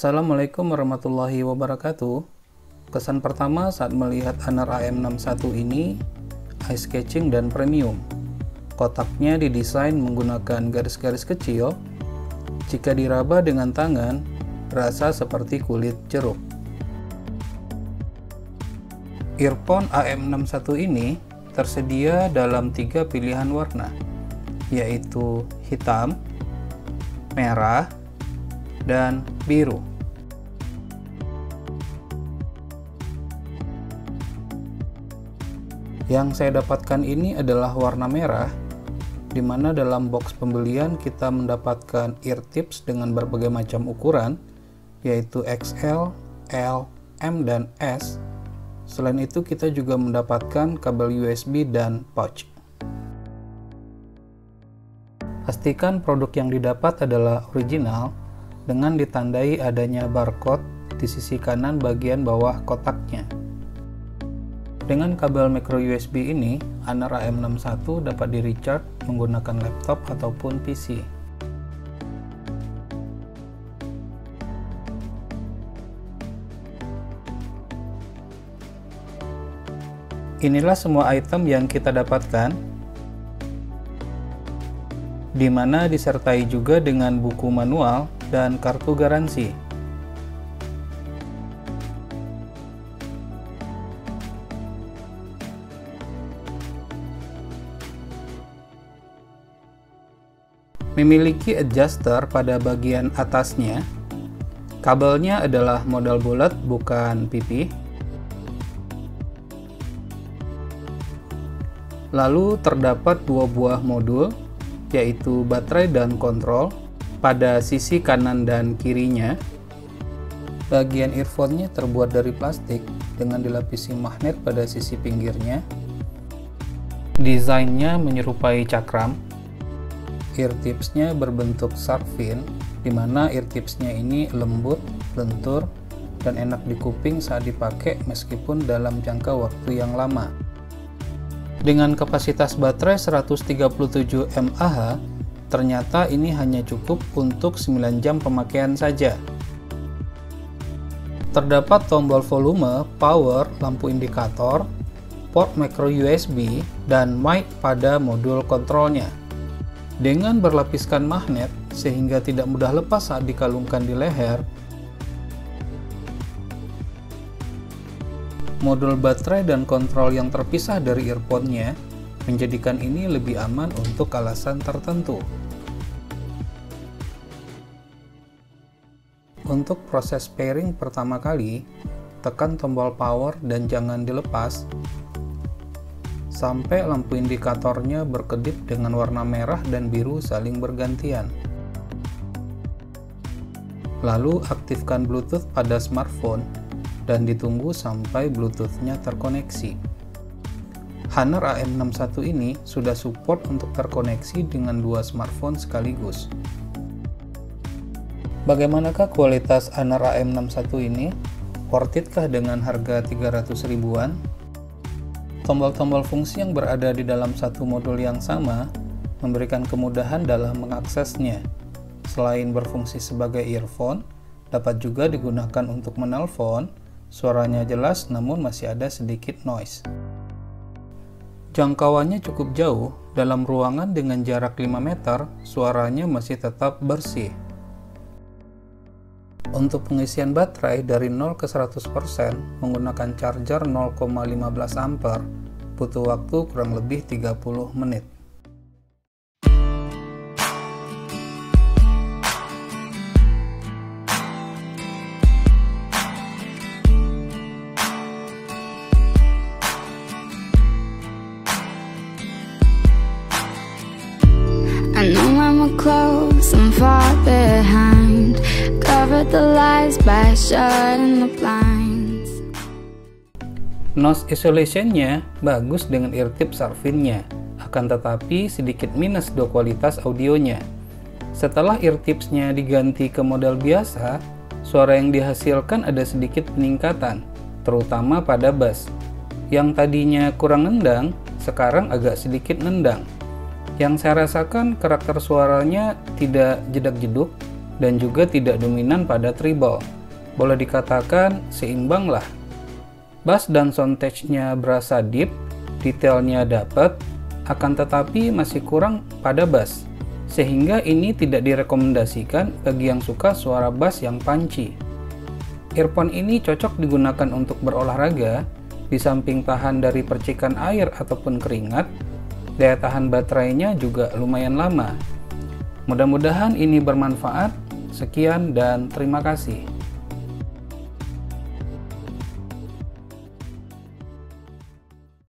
Assalamualaikum warahmatullahi wabarakatuh. Kesan pertama saat melihat Honor AM61 ini eye catching dan premium. Kotaknya didesain menggunakan garis-garis kecil. Jika diraba dengan tangan, rasa seperti kulit jeruk. Earphone AM61 ini tersedia dalam tiga pilihan warna, yaitu hitam, merah, dan biru. Yang saya dapatkan ini adalah warna merah, di mana dalam box pembelian kita mendapatkan ear tips dengan berbagai macam ukuran, yaitu XL, L, M, dan S. Selain itu, kita juga mendapatkan kabel USB dan pouch. Pastikan produk yang didapat adalah original dengan ditandai adanya barcode di sisi kanan bagian bawah kotaknya. Dengan kabel micro USB ini, Honor AM61 dapat di recharge menggunakan laptop ataupun PC. Inilah semua item yang kita dapatkan, di mana disertai juga dengan buku manual dan kartu garansi. Memiliki adjuster pada bagian atasnya. Kabelnya adalah model bulat bukan pipi. Lalu terdapat dua buah modul yaitu baterai dan kontrol pada sisi kanan dan kirinya. Bagian earphone-nya terbuat dari plastik dengan dilapisi magnet pada sisi pinggirnya. Desainnya menyerupai cakram ear tipsnya berbentuk shark fin di mana ear tipsnya ini lembut, lentur, dan enak di kuping saat dipakai meskipun dalam jangka waktu yang lama. Dengan kapasitas baterai 137 mAh, ternyata ini hanya cukup untuk 9 jam pemakaian saja. Terdapat tombol volume, power, lampu indikator, port micro USB, dan mic pada modul kontrolnya. Dengan berlapiskan magnet sehingga tidak mudah lepas saat dikalungkan di leher, modul baterai dan kontrol yang terpisah dari earphone-nya menjadikan ini lebih aman untuk alasan tertentu. Untuk proses pairing pertama kali, tekan tombol power dan jangan dilepas sampai lampu indikatornya berkedip dengan warna merah dan biru saling bergantian. Lalu aktifkan Bluetooth pada smartphone dan ditunggu sampai Bluetooth-nya terkoneksi. Honor AM61 ini sudah support untuk terkoneksi dengan dua smartphone sekaligus. Bagaimanakah kualitas Honor AM61 ini? Worth it kah dengan harga 300 ribuan? Tombol-tombol fungsi yang berada di dalam satu modul yang sama memberikan kemudahan dalam mengaksesnya. Selain berfungsi sebagai earphone, dapat juga digunakan untuk menelpon, suaranya jelas namun masih ada sedikit noise. Jangkauannya cukup jauh, dalam ruangan dengan jarak 5 meter, suaranya masih tetap bersih. Untuk pengisian baterai dari 0 ke 100% menggunakan charger 0,15 ampere butuh waktu kurang lebih 30 menit. I know I'm close, I'm far behind Covered the lies by shutting the blind Noise isolationnya bagus dengan ear tip Sarvinnya, akan tetapi sedikit minus do kualitas audionya. Setelah ear tipsnya diganti ke model biasa, suara yang dihasilkan ada sedikit peningkatan, terutama pada bass. Yang tadinya kurang nendang, sekarang agak sedikit nendang. Yang saya rasakan karakter suaranya tidak jedak-jeduk, dan juga tidak dominan pada treble. Boleh dikatakan seimbang lah. Bass dan soundtage-nya berasa deep, detailnya dapat, akan tetapi masih kurang pada bass. Sehingga ini tidak direkomendasikan bagi yang suka suara bass yang punchy. Earphone ini cocok digunakan untuk berolahraga, di samping tahan dari percikan air ataupun keringat, daya tahan baterainya juga lumayan lama. Mudah-mudahan ini bermanfaat. Sekian dan terima kasih.